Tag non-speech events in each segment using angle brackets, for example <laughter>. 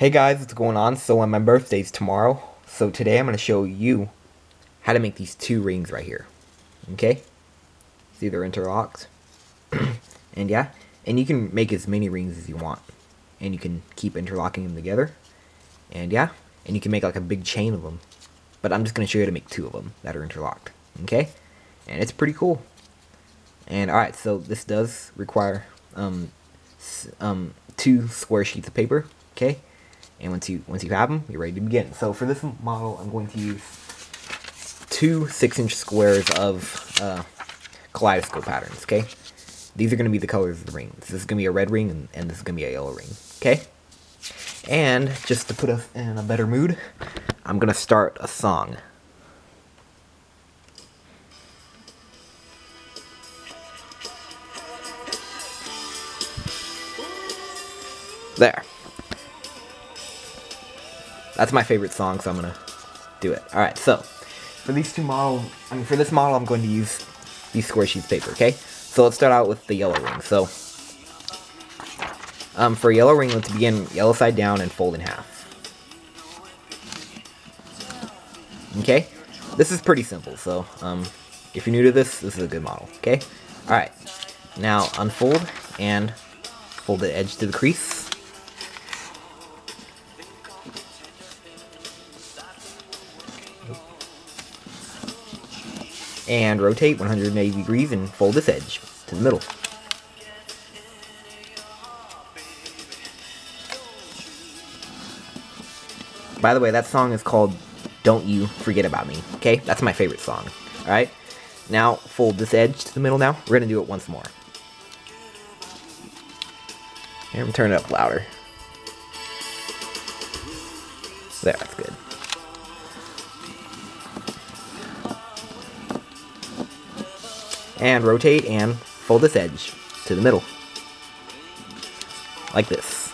Hey guys, what's going on? So on my birthday's tomorrow, so today I'm going to show you how to make these two rings right here. Okay? See they're interlocked. <clears throat> and yeah, and you can make as many rings as you want. And you can keep interlocking them together. And yeah, and you can make like a big chain of them. But I'm just going to show you how to make two of them that are interlocked. Okay? And it's pretty cool. And alright, so this does require um, um, two square sheets of paper. Okay? And once you once you have them, you're ready to begin. So for this model, I'm going to use two six-inch squares of uh, kaleidoscope patterns. Okay, these are going to be the colors of the rings. This is going to be a red ring, and, and this is going to be a yellow ring. Okay, and just to put us in a better mood, I'm going to start a song. There. That's my favorite song, so I'm gonna do it. Alright, so for these two models, I mean for this model I'm going to use these square sheets of paper, okay? So let's start out with the yellow ring. So um, for yellow ring, let's begin yellow side down and fold in half. Okay? This is pretty simple, so um, if you're new to this, this is a good model, okay? Alright, now unfold and fold the edge to the crease. And rotate 180 degrees and fold this edge to the middle. By the way, that song is called Don't You Forget About Me, okay? That's my favorite song, alright? Now, fold this edge to the middle now. We're going to do it once more. And turn it up louder. There, that's good. And rotate and fold this edge to the middle. Like this.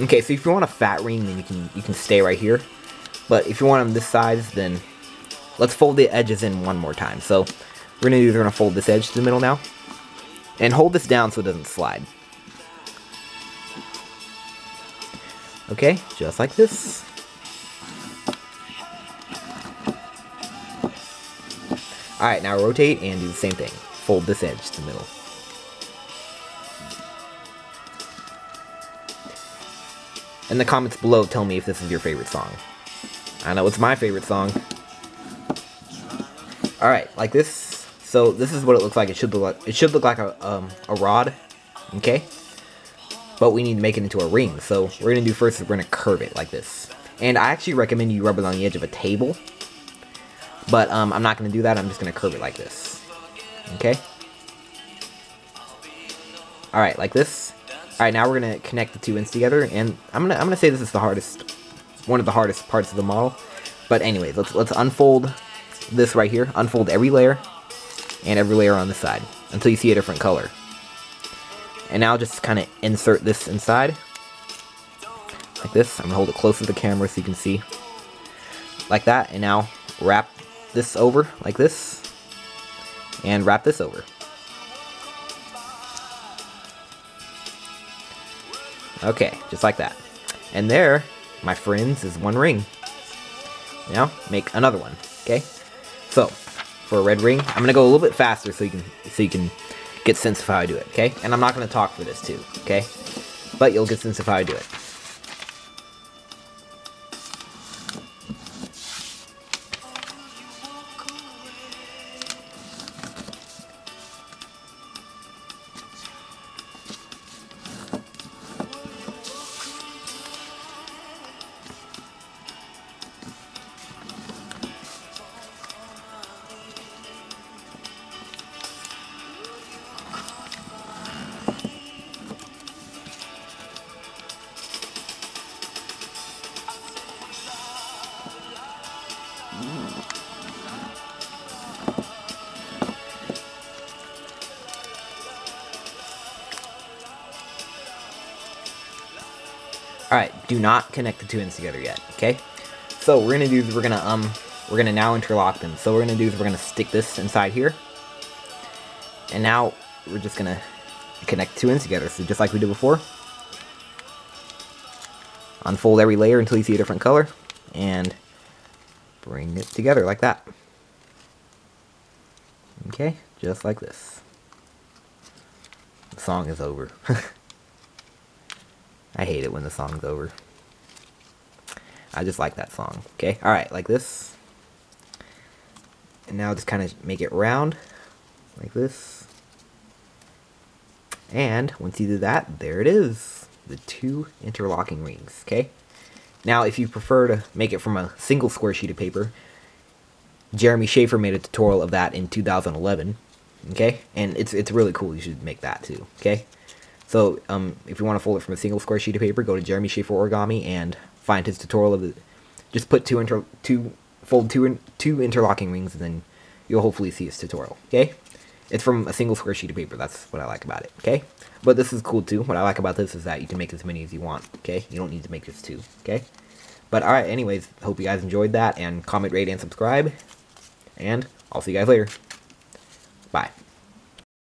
Okay, so if you want a fat ring, then you can you can stay right here. But if you want them this size, then let's fold the edges in one more time. So we're gonna do we're gonna fold this edge to the middle now. And hold this down so it doesn't slide. Okay, just like this. Alright, now rotate and do the same thing. Fold this edge to the middle. In the comments below, tell me if this is your favorite song. I know it's my favorite song. Alright, like this. So this is what it looks like. It should look like it should look like a um, a rod. Okay? But we need to make it into a ring. So we're gonna do first is we're gonna curve it like this. And I actually recommend you rub it on the edge of a table but um, I'm not going to do that. I'm just going to curve it like this. Okay? Alright, like this. Alright, now we're going to connect the two ends together. And I'm going to I'm gonna say this is the hardest, one of the hardest parts of the model. But anyways, let's, let's unfold this right here. Unfold every layer and every layer on the side until you see a different color. And now just kind of insert this inside. Like this. I'm going to hold it close to the camera so you can see. Like that. And now wrap this over like this and wrap this over. Okay, just like that. And there, my friends, is one ring. Now, make another one, okay? So, for a red ring, I'm gonna go a little bit faster so you can so you can get sense of how I do it, okay? And I'm not gonna talk for this too, okay? But you'll get sense of how I do it. Alright, do not connect the two ends together yet, okay? So we're gonna do is we're gonna um we're gonna now interlock them. So we're gonna do is we're gonna stick this inside here. And now we're just gonna connect two ends together. So just like we did before, unfold every layer until you see a different color, and bring it together like that. Okay, just like this. The song is over. <laughs> I hate it when the song's over. I just like that song. Okay, alright, like this. And now just kind of make it round, like this. And once you do that, there it is. The two interlocking rings, okay? Now, if you prefer to make it from a single square sheet of paper, Jeremy Shafer made a tutorial of that in 2011, okay? And it's, it's really cool. You should make that too, okay? So, um, if you want to fold it from a single square sheet of paper, go to Jeremy Shafer Origami and find his tutorial of it. Just put two inter two fold two in, two interlocking rings, and then you'll hopefully see his tutorial. Okay, it's from a single square sheet of paper. That's what I like about it. Okay, but this is cool too. What I like about this is that you can make as many as you want. Okay, you don't need to make just two. Okay, but all right. Anyways, hope you guys enjoyed that, and comment, rate, and subscribe. And I'll see you guys later. Bye.